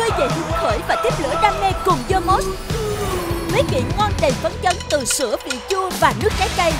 khơi dậy hứng khởi và tiếp lửa đam mê cùng Yomos. Với vị ngon đầy phấn chấn từ sữa vị chua và nước trái cây.